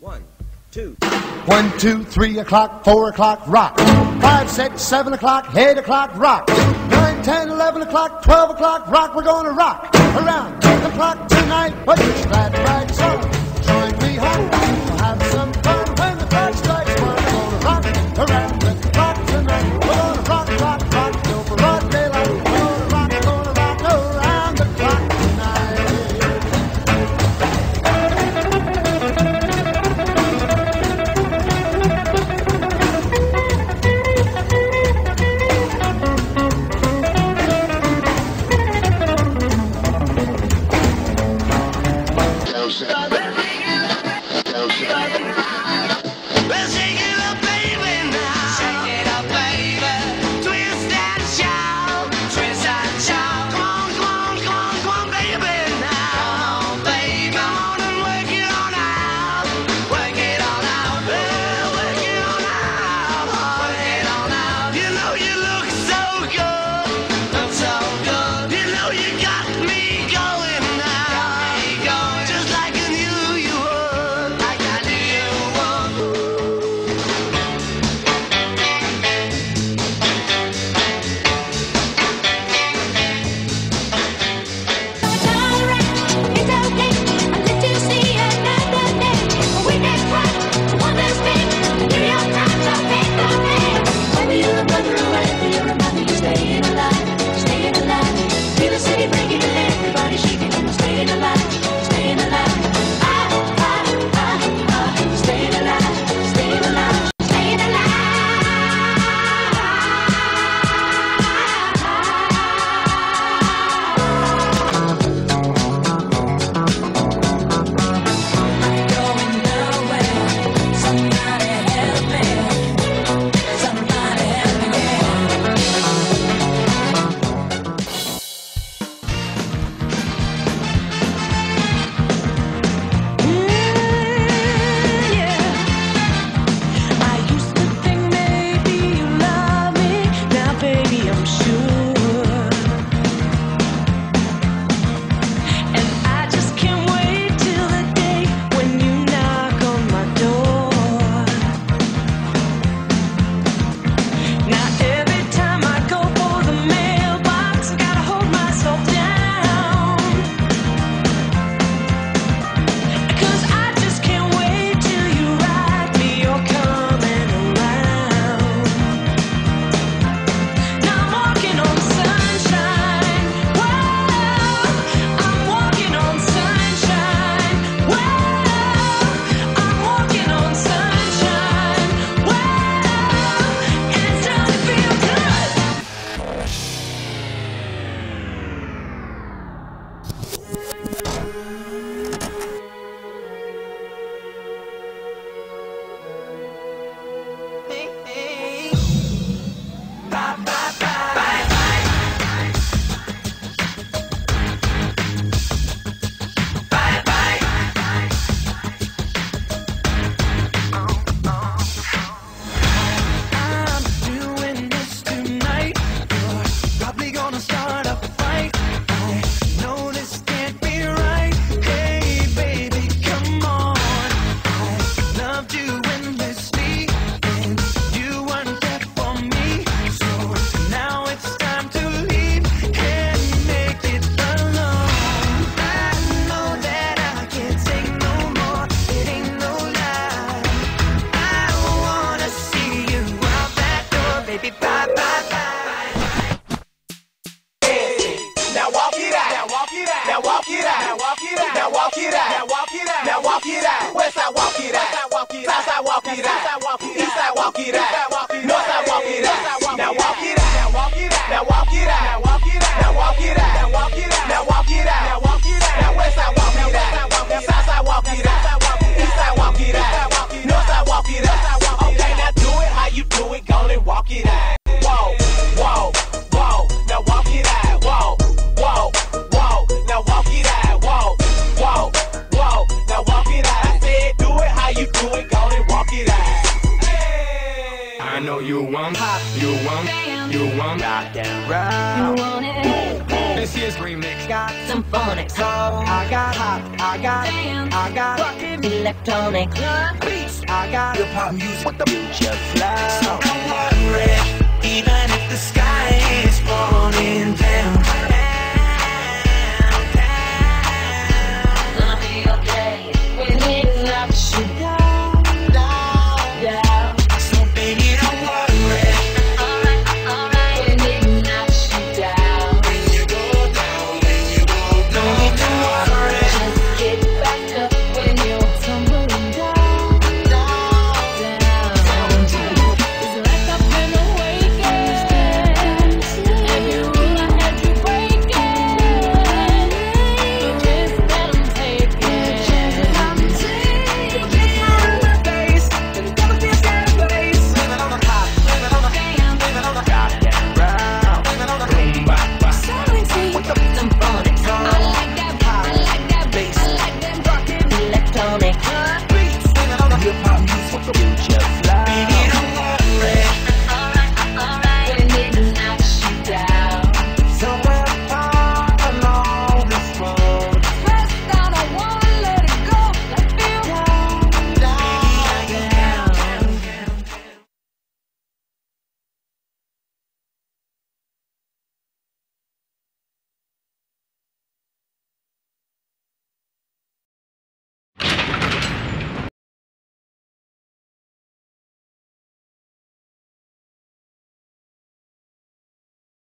One, two. One, two, three o'clock, four o'clock, rock. Five, six, seven o'clock, eight o'clock, rock. Nine, ten, eleven o'clock, twelve o'clock, rock. We're gonna rock around the clock tonight. But just glad Thank you. Now walk it out. Now walk it out. Now walk it out. Now walk it out. Now walk it out. West side walk it out. South side walk it out. South side walk it out. East side walk it out. North side walk it out. Now walk it out. Now walk it out. you want pop, you want, Damn. you want rock and roll. You want it. This year's remix got some phonics. So I got pop, I got, Damn. I got fucking electronic club beats. I got hip hop music with the future flow. So don't worry, even if the sky is falling down.